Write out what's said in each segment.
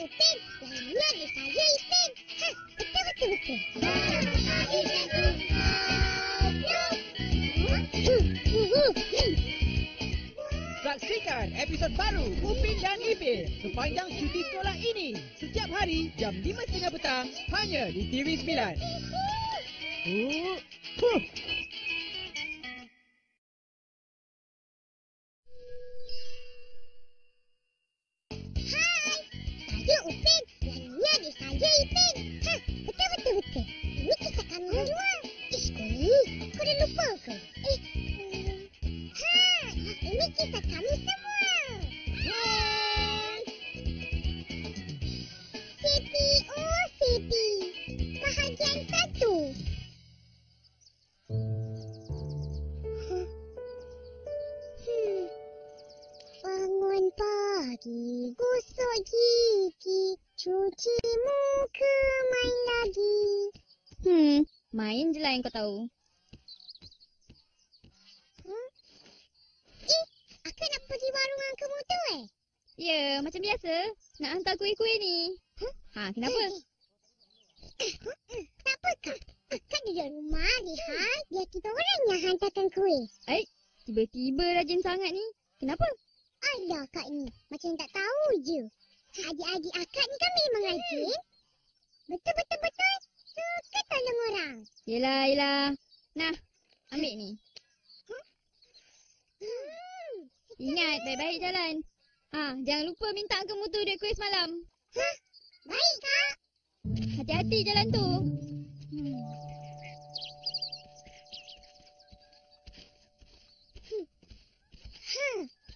Upin. Yang ni adik saya Ipin. Ha, betul betul betul. Saksikan episod baru Upin dan Ipin sepanjang cuti sekolah ini. Setiap hari jam 5.30 petang hanya di TV9. Oh. Huh. Main je lah yang kau tahu. Hmm? Eh, akak nak pergi warung angka motor eh? Ya, macam biasa. Nak hantar kuih-kuih ni. Huh? Ha, kenapa? Eh, eh, Kenapa kak? Akak duduk rumah, lihat. Biar kita orang yang hantarkan kuih. Eh, tiba-tiba rajin sangat ni. Kenapa? Alah kak ni, macam tak tahu je. Adik-adik akak ni kan memang rajin. Betul-betul-betul. Suka tolong orang. Yelah, yelah. Nah, ambil ni. Hmm. Ingat, baik-baik jalan. Ha, jangan lupa minta ke mutu duit kuih semalam. Hah? Baik kak. Hati-hati jalan tu. Hmm. Ha,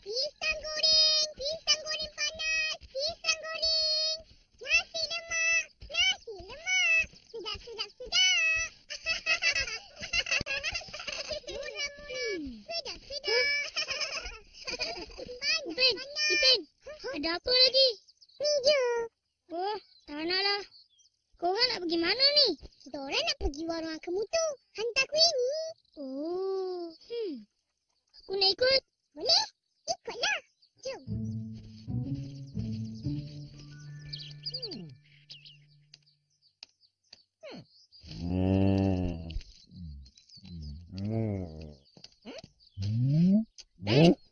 pisang goreng, pisang goreng panas, pisang goreng. Nasi lemak, nasi lemak. Sedap, sedap, sedap. Murah-murah, sedap, sedap. Panas, Ipin, panas. Ipin, ada apa lagi? Ni je. Oh, tak nak lah. Korang nak pergi mana ni? Kita orang nak pergi warung Angka Mutu. Hantar kuih ni. Oh, hmm. Aku nak ikut. Boleh? Ikutlah. Jom. Eh, tepilah.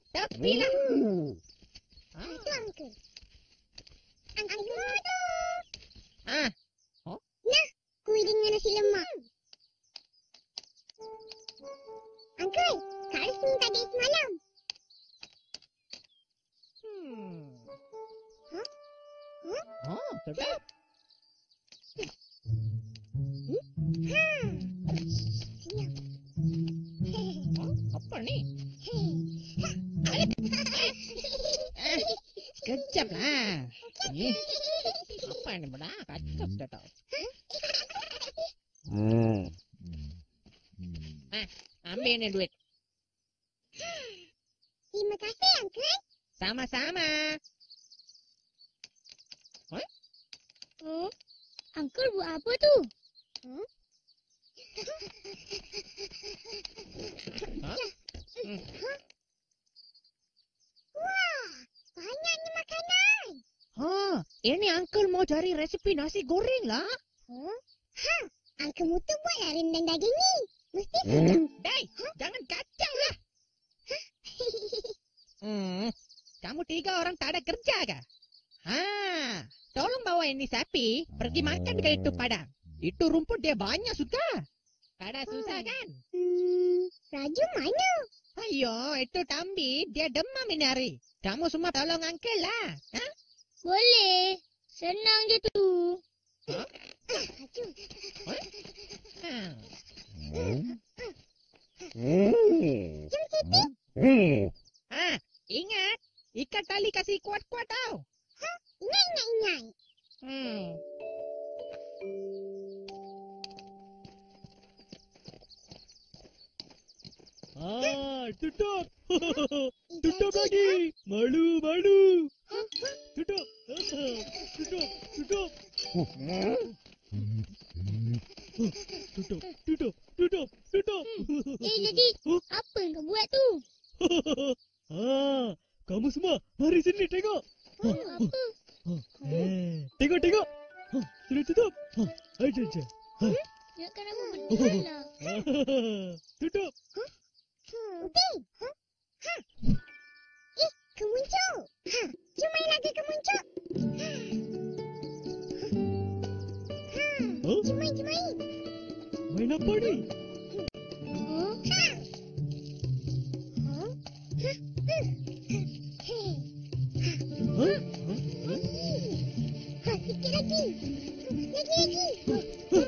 Kejap. Ni, apa ni benda? Kacau dah tau. Ambil ni duit. Terima kasih, Uncle. Sama-sama. Oh, Uncle buat apa tu? Hmm. Ini uncle mau cari resepi nasi goreng lah. Huh? Ha, Uncle Mutu buatlah rendang daging ni. Mesti sedap. Dai, jangan kacau lah. Hmm, kamu tiga orang tak ada kerja kah? Ha, tolong bawa ini sapi pergi makan ke itu padang. Itu rumput dia banyak suka. Tak ada susah Hmm. kan? Hmm, Raju mana? Ayo, itu Tambi, dia demam ini hari. Kamu semua tolong uncle lah. Ha? Boleh. Senang je tu. Raju. Ha. Ha, ingat, ikat tali kasih kuat-kuat tau. Ingat, ingat, ingat. Hmm. Ah, tutup. tutup lagi. Malu, malu. Tutup. Tutup, tutup. Tutup, tutup, tutup, tutup. Eh, jadi apa yang kau buat tu? ah, kamu semua mari sini tengok. Oh, apa? Eh, Tengok, tengok. Ha, sudah tutup. Ha, aja, aja. Ingatkan aku betul lah. Tutup. Hmm, Upin. Ha? Ha? Eh, kemuncuk. Ha, jom main lagi kemuncuk. Ha. Ha. Huh? Jom main, apa ni? Oh, Ha. Ha? Ha. Uh. Ha? Ha, sikit lagi. Lagi, lagi.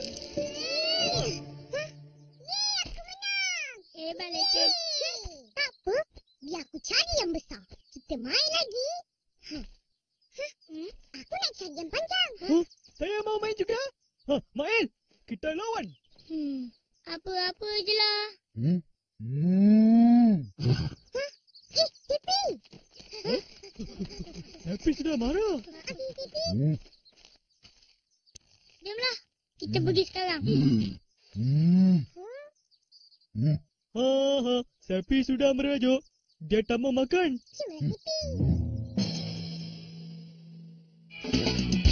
Hmm? Aku nak cari yang panjang. Ha. Ha? Saya mau main juga. Ha, main. Kita lawan. Hmm, apa-apa je lah. Eh, Tipi. Happy sudah marah. Abi, Tipi. Jomlah, kita pergi sekarang. Ha, ha. Sapi sudah merajuk. Dia tak mau makan. Cuma Tipi. Thank you.